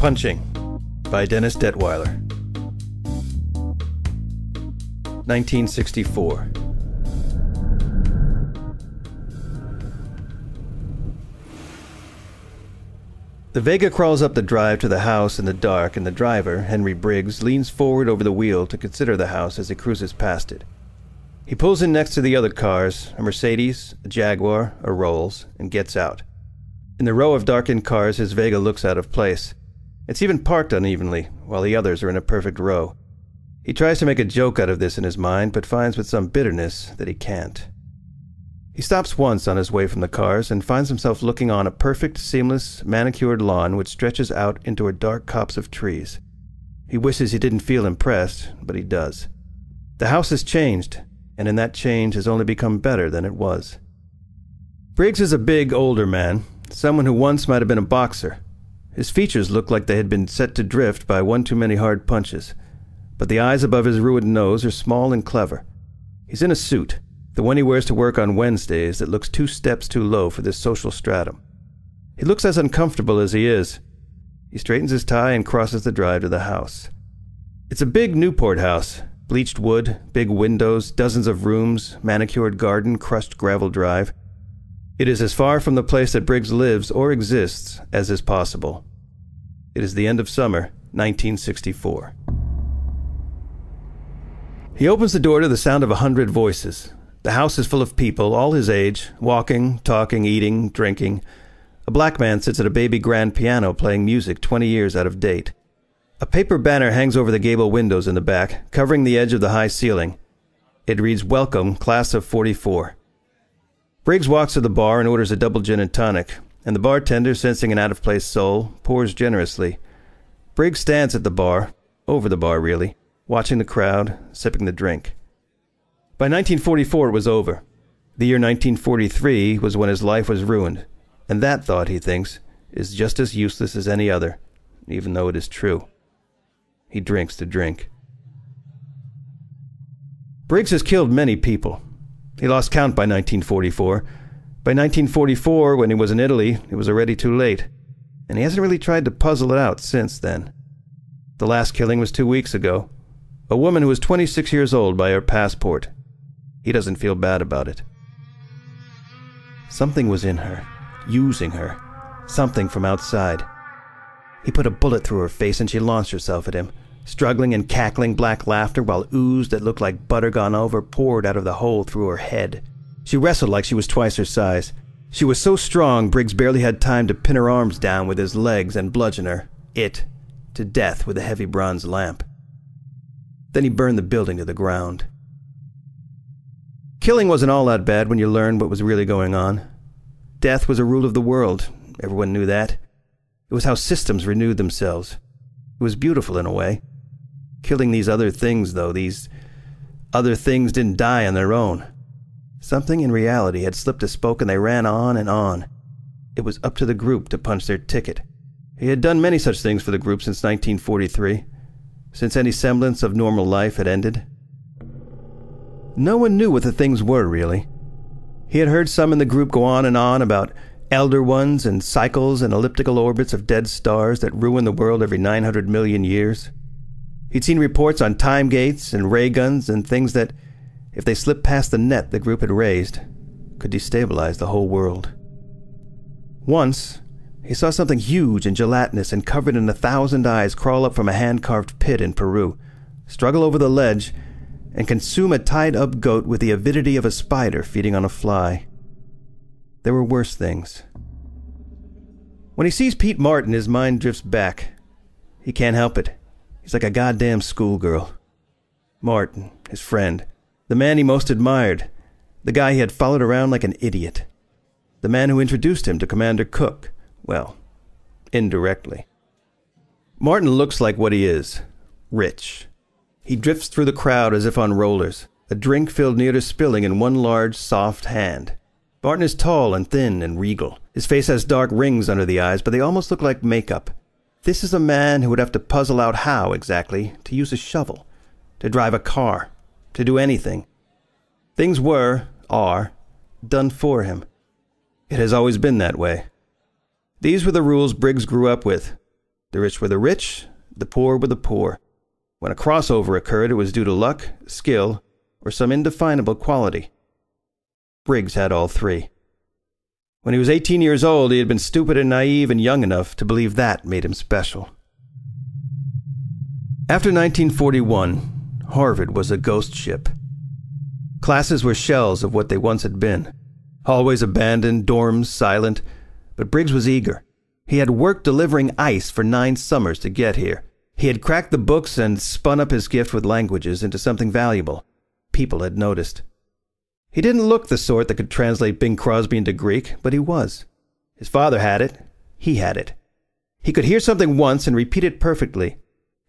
Punching by Dennis Detwiller. 1964. The Vega crawls up the drive to the house in the dark, and the driver, Henry Briggs, leans forward over the wheel to consider the house as he cruises past it. He pulls in next to the other cars a Mercedes, a Jaguar, a Rolls, and gets out. In the row of darkened cars, his Vega looks out of place. It's even parked unevenly, while the others are in a perfect row. He tries to make a joke out of this in his mind, but finds with some bitterness that he can't. He stops once on his way from the cars and finds himself looking on a perfect, seamless, manicured lawn which stretches out into a dark copse of trees. He wishes he didn't feel impressed, but he does. The house has changed, and in that change has only become better than it was. Briggs is a big, older man, Someone who once might have been a boxer. His features look like they had been set to drift by one too many hard punches. But the eyes above his ruined nose are small and clever. He's in a suit, the one he wears to work on Wednesdays that looks two steps too low for this social stratum. He looks as uncomfortable as he is. He straightens his tie and crosses the drive to the house. It's a big Newport house, bleached wood, big windows, dozens of rooms, manicured garden, crushed gravel drive. It is as far from the place that Briggs lives or exists as is possible. It is the end of summer, 1964. He opens the door to the sound of a hundred voices. The house is full of people, all his age, walking, talking, eating, drinking. A black man sits at a baby grand piano playing music 20 years out of date. A paper banner hangs over the gable windows in the back, covering the edge of the high ceiling. It reads Welcome, Class of 44. Briggs walks to the bar and orders a double gin and tonic, and the bartender, sensing an out of place soul, pours generously. Briggs stands at the bar, over the bar really, watching the crowd, sipping the drink. By 1944 it was over. The year 1943 was when his life was ruined, and that thought, he thinks, is just as useless as any other, even though it is true. He drinks to drink. Briggs has killed many people, he lost count by 1944. By 1944, when he was in Italy, it was already too late, and he hasn't really tried to puzzle it out since then. The last killing was two weeks ago. A woman who was 26 years old by her passport. He doesn't feel bad about it. Something was in her, using her. Something from outside. He put a bullet through her face and she launched herself at him struggling and cackling black laughter while ooze that looked like butter gone over poured out of the hole through her head. She wrestled like she was twice her size. She was so strong Briggs barely had time to pin her arms down with his legs and bludgeon her, it, to death with a heavy bronze lamp. Then he burned the building to the ground. Killing wasn't all that bad when you learned what was really going on. Death was a rule of the world. Everyone knew that. It was how systems renewed themselves. It was beautiful in a way. Killing these other things, though, these other things didn't die on their own. Something in reality had slipped a spoke and they ran on and on. It was up to the group to punch their ticket. He had done many such things for the group since 1943, since any semblance of normal life had ended. No one knew what the things were, really. He had heard some in the group go on and on about elder ones and cycles and elliptical orbits of dead stars that ruin the world every 900 million years. He'd seen reports on time gates and ray guns and things that, if they slipped past the net the group had raised, could destabilize the whole world. Once, he saw something huge and gelatinous and covered in a thousand eyes crawl up from a hand carved pit in Peru, struggle over the ledge, and consume a tied up goat with the avidity of a spider feeding on a fly. There were worse things. When he sees Pete Martin, his mind drifts back. He can't help it. He's like a goddamn schoolgirl. Martin, his friend, the man he most admired, the guy he had followed around like an idiot, the man who introduced him to Commander Cook, well, indirectly. Martin looks like what he is rich. He drifts through the crowd as if on rollers, a drink filled near to spilling in one large, soft hand. Martin is tall and thin and regal. His face has dark rings under the eyes, but they almost look like makeup. This is a man who would have to puzzle out how, exactly, to use a shovel, to drive a car, to do anything. Things were, are, done for him. It has always been that way. These were the rules Briggs grew up with. The rich were the rich, the poor were the poor. When a crossover occurred, it was due to luck, skill, or some indefinable quality. Briggs had all three. When he was 18 years old, he had been stupid and naive and young enough to believe that made him special. After 1941, Harvard was a ghost ship. Classes were shells of what they once had been. Hallways abandoned, dorms silent, but Briggs was eager. He had worked delivering ice for nine summers to get here. He had cracked the books and spun up his gift with languages into something valuable. People had noticed. He didn't look the sort that could translate Bing Crosby into Greek, but he was. His father had it. He had it. He could hear something once and repeat it perfectly.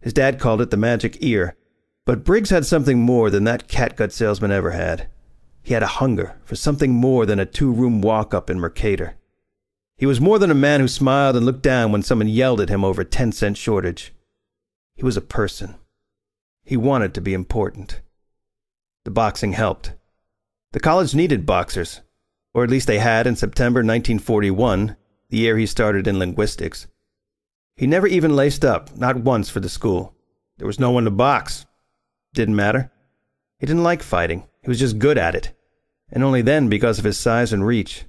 His dad called it the magic ear. But Briggs had something more than that catgut salesman ever had. He had a hunger for something more than a two-room walk-up in Mercator. He was more than a man who smiled and looked down when someone yelled at him over a ten-cent shortage. He was a person. He wanted to be important. The boxing helped. The college needed boxers, or at least they had in September 1941, the year he started in linguistics. He never even laced up, not once for the school. There was no one to box. Didn't matter. He didn't like fighting. He was just good at it. And only then because of his size and reach.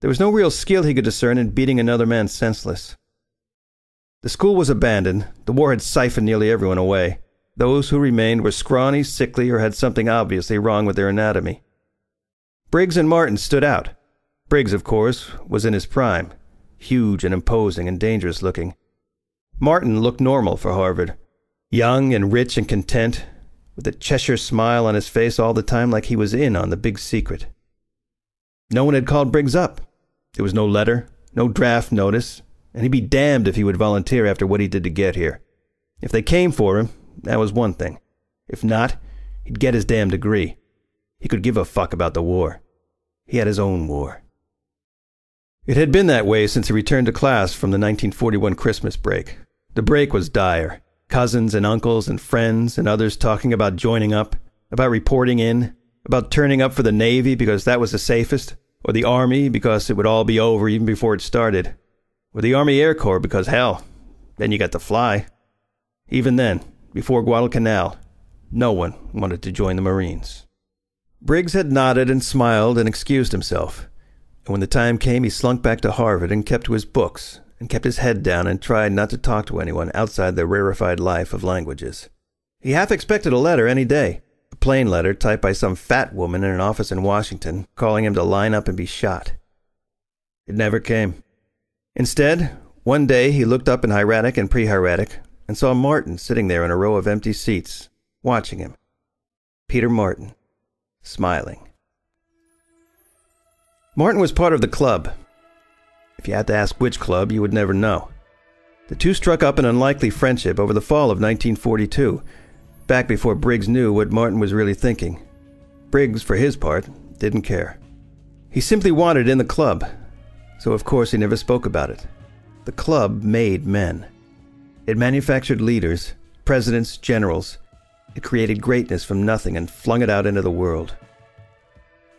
There was no real skill he could discern in beating another man senseless. The school was abandoned. The war had siphoned nearly everyone away. Those who remained were scrawny, sickly, or had something obviously wrong with their anatomy. Briggs and Martin stood out. Briggs, of course, was in his prime, huge and imposing and dangerous looking. Martin looked normal for Harvard, young and rich and content, with a Cheshire smile on his face all the time like he was in on the big secret. No one had called Briggs up. There was no letter, no draft notice, and he'd be damned if he would volunteer after what he did to get here. If they came for him, that was one thing. If not, he'd get his damn degree. He could give a fuck about the war. He had his own war. It had been that way since he returned to class from the 1941 Christmas break. The break was dire. Cousins and uncles and friends and others talking about joining up, about reporting in, about turning up for the Navy because that was the safest, or the Army because it would all be over even before it started, or the Army Air Corps because hell, then you got to fly. Even then, before Guadalcanal, no one wanted to join the Marines. Briggs had nodded and smiled and excused himself. And when the time came, he slunk back to Harvard and kept to his books, and kept his head down and tried not to talk to anyone outside the rarefied life of languages. He half expected a letter any day, a plain letter typed by some fat woman in an office in Washington, calling him to line up and be shot. It never came. Instead, one day he looked up in hieratic and pre-hieratic and saw Martin sitting there in a row of empty seats, watching him. Peter Martin smiling. Martin was part of the club. If you had to ask which club, you would never know. The two struck up an unlikely friendship over the fall of 1942, back before Briggs knew what Martin was really thinking. Briggs, for his part, didn't care. He simply wanted in the club, so of course he never spoke about it. The club made men. It manufactured leaders, presidents, generals, it created greatness from nothing and flung it out into the world.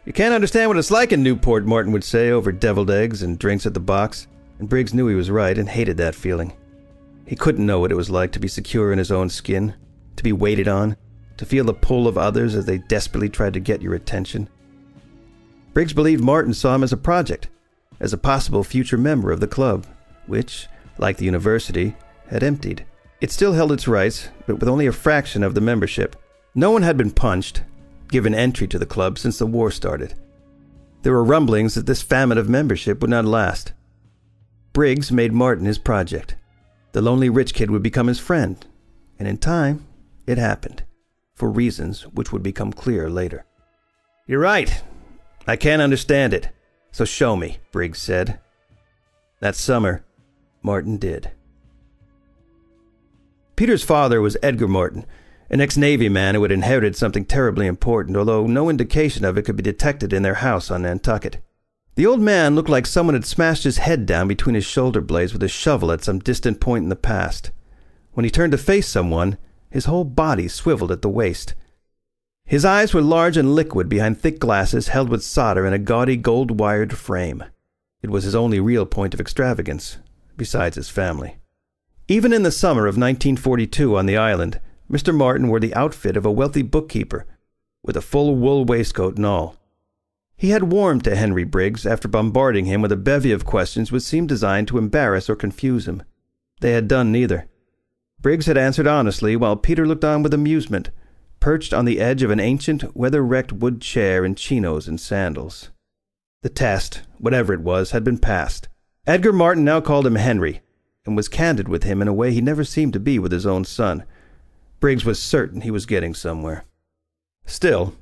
You can't understand what it's like in Newport, Martin would say over deviled eggs and drinks at the box, and Briggs knew he was right and hated that feeling. He couldn't know what it was like to be secure in his own skin, to be waited on, to feel the pull of others as they desperately tried to get your attention. Briggs believed Martin saw him as a project, as a possible future member of the club, which, like the university, had emptied. It still held its rights, but with only a fraction of the membership. No one had been punched, given entry to the club since the war started. There were rumblings that this famine of membership would not last. Briggs made Martin his project. The lonely rich kid would become his friend, and in time, it happened, for reasons which would become clear later. You're right. I can't understand it. So show me, Briggs said. That summer, Martin did. Peter's father was Edgar Martin, an ex-Navy man who had inherited something terribly important, although no indication of it could be detected in their house on Nantucket. The old man looked like someone had smashed his head down between his shoulder blades with a shovel at some distant point in the past. When he turned to face someone, his whole body swiveled at the waist. His eyes were large and liquid behind thick glasses held with solder in a gaudy gold-wired frame. It was his only real point of extravagance, besides his family. Even in the summer of 1942 on the island, Mr. Martin wore the outfit of a wealthy bookkeeper, with a full wool waistcoat and all. He had warmed to Henry Briggs after bombarding him with a bevy of questions which seemed designed to embarrass or confuse him. They had done neither. Briggs had answered honestly, while Peter looked on with amusement, perched on the edge of an ancient, weather-wrecked wood chair in chinos and sandals. The test, whatever it was, had been passed. Edgar Martin now called him Henry, and was candid with him in a way he never seemed to be with his own son. Briggs was certain he was getting somewhere. Still,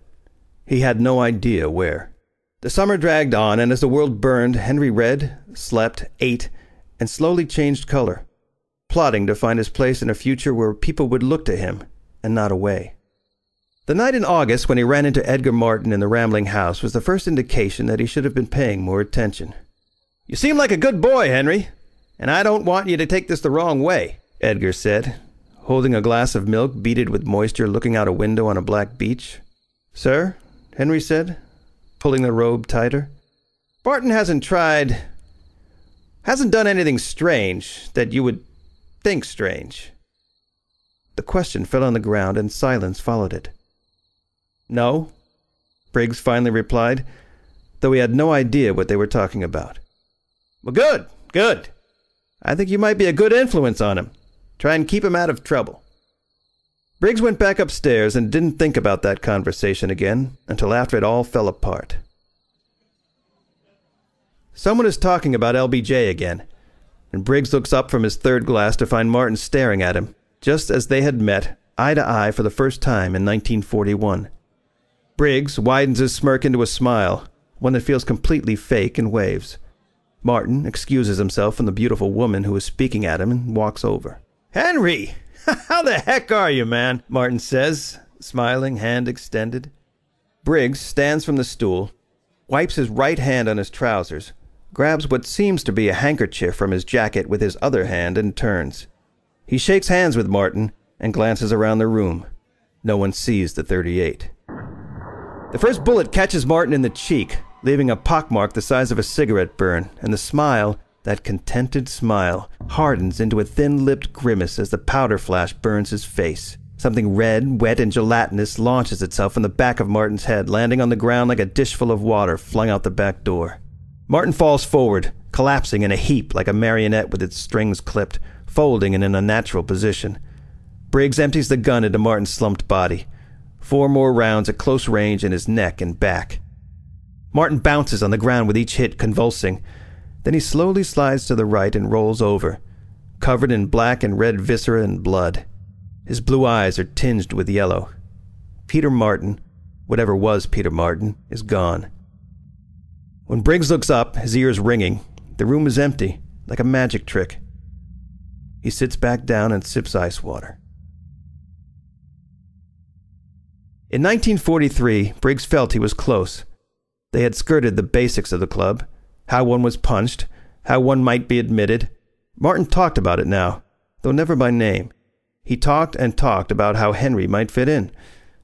he had no idea where. The summer dragged on, and as the world burned, Henry read, slept, ate, and slowly changed color, plotting to find his place in a future where people would look to him and not away. The night in August when he ran into Edgar Martin in the rambling house was the first indication that he should have been paying more attention. You seem like a good boy, Henry, and I don't want you to take this the wrong way, Edgar said, holding a glass of milk beaded with moisture looking out a window on a black beach. Sir, Henry said, pulling the robe tighter. Barton hasn't tried. hasn't done anything strange that you would think strange. The question fell on the ground and silence followed it. No, Briggs finally replied, though he had no idea what they were talking about. Well, good, good. I think you might be a good influence on him. Try and keep him out of trouble. Briggs went back upstairs and didn't think about that conversation again until after it all fell apart. Someone is talking about LBJ again, and Briggs looks up from his third glass to find Martin staring at him, just as they had met, eye to eye for the first time in 1941. Briggs widens his smirk into a smile, one that feels completely fake, and waves. Martin excuses himself from the beautiful woman who is speaking at him and walks over. Henry! How the heck are you, man? Martin says, smiling, hand extended. Briggs stands from the stool, wipes his right hand on his trousers, grabs what seems to be a handkerchief from his jacket with his other hand, and turns. He shakes hands with Martin and glances around the room. No one sees the 38. The first bullet catches Martin in the cheek, leaving a pockmark the size of a cigarette burn, and the smile that contented smile hardens into a thin-lipped grimace as the powder flash burns his face. Something red, wet, and gelatinous launches itself from the back of Martin's head, landing on the ground like a dishful of water flung out the back door. Martin falls forward, collapsing in a heap like a marionette with its strings clipped, folding in an unnatural position. Briggs empties the gun into Martin's slumped body. Four more rounds at close range in his neck and back. Martin bounces on the ground with each hit convulsing, then he slowly slides to the right and rolls over, covered in black and red viscera and blood. His blue eyes are tinged with yellow. Peter Martin, whatever was Peter Martin, is gone. When Briggs looks up, his ears ringing, the room is empty, like a magic trick. He sits back down and sips ice water. In 1943, Briggs felt he was close. They had skirted the basics of the club, how one was punched, how one might be admitted. Martin talked about it now, though never by name. He talked and talked about how Henry might fit in,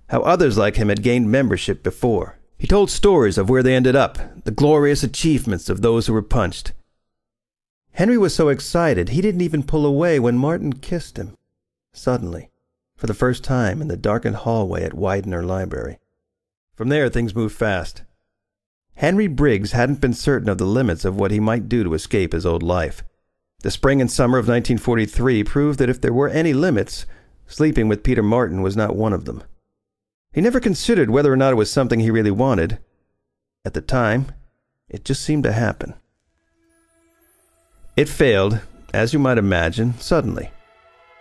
how others like him had gained membership before. He told stories of where they ended up, the glorious achievements of those who were punched. Henry was so excited he didn't even pull away when Martin kissed him, suddenly, for the first time in the darkened hallway at Widener Library. From there things moved fast. Henry Briggs hadn't been certain of the limits of what he might do to escape his old life. The spring and summer of 1943 proved that if there were any limits, sleeping with Peter Martin was not one of them. He never considered whether or not it was something he really wanted. At the time, it just seemed to happen. It failed, as you might imagine, suddenly.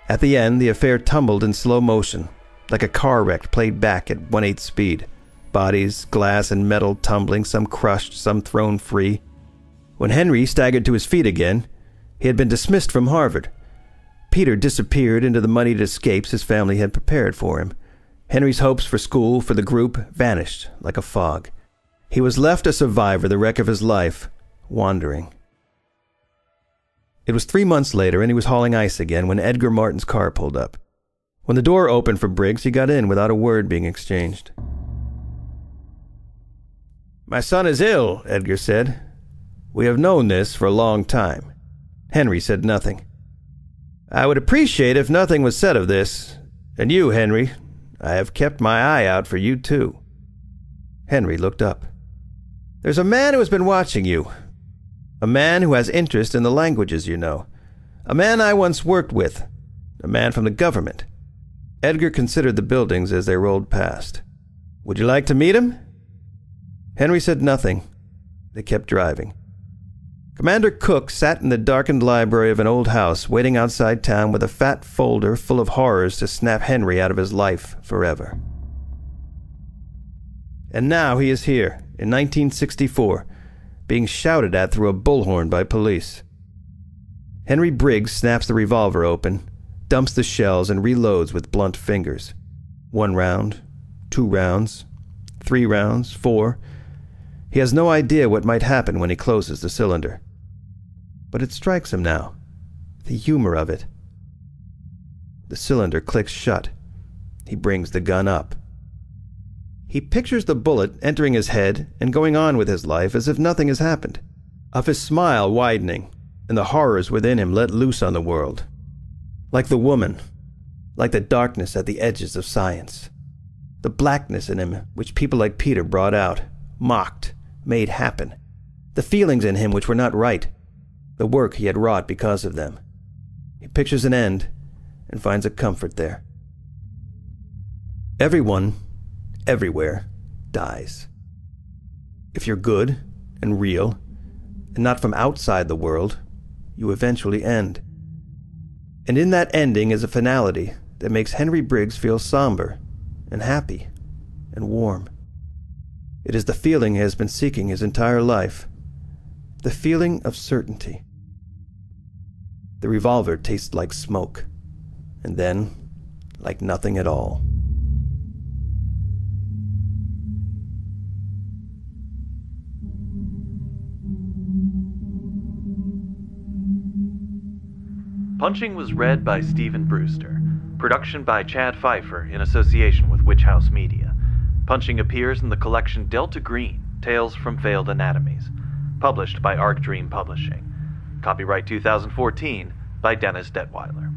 At the end, the affair tumbled in slow motion, like a car wreck played back at one-eighth speed bodies, glass and metal tumbling, some crushed, some thrown free. When Henry staggered to his feet again, he had been dismissed from Harvard. Peter disappeared into the moneyed escapes his family had prepared for him. Henry's hopes for school, for the group, vanished like a fog. He was left a survivor, the wreck of his life, wandering. It was three months later, and he was hauling ice again when Edgar Martin's car pulled up. When the door opened for Briggs, he got in without a word being exchanged. My son is ill, Edgar said. We have known this for a long time. Henry said nothing. I would appreciate if nothing was said of this. And you, Henry, I have kept my eye out for you too. Henry looked up. There's a man who has been watching you. A man who has interest in the languages you know. A man I once worked with. A man from the government. Edgar considered the buildings as they rolled past. Would you like to meet him? Henry said nothing. They kept driving. Commander Cook sat in the darkened library of an old house, waiting outside town with a fat folder full of horrors to snap Henry out of his life forever. And now he is here, in 1964, being shouted at through a bullhorn by police. Henry Briggs snaps the revolver open, dumps the shells, and reloads with blunt fingers. One round, two rounds, three rounds, four. He has no idea what might happen when he closes the cylinder. But it strikes him now. The humor of it. The cylinder clicks shut. He brings the gun up. He pictures the bullet entering his head and going on with his life as if nothing has happened, of his smile widening, and the horrors within him let loose on the world. Like the woman, like the darkness at the edges of science, the blackness in him which people like Peter brought out, mocked, made happen, the feelings in him which were not right, the work he had wrought because of them. He pictures an end and finds a comfort there. Everyone everywhere dies. If you're good and real, and not from outside the world, you eventually end. And in that ending is a finality that makes Henry Briggs feel somber and happy and warm. It is the feeling he has been seeking his entire life the feeling of certainty. The revolver tastes like smoke, and then like nothing at all. Punching was read by Stephen Brewster. Production by Chad Pfeiffer in association with Witch House Media. Punching appears in the collection Delta Green Tales from Failed Anatomies, published by Arc Dream Publishing. Copyright 2014 by Dennis Detwiller.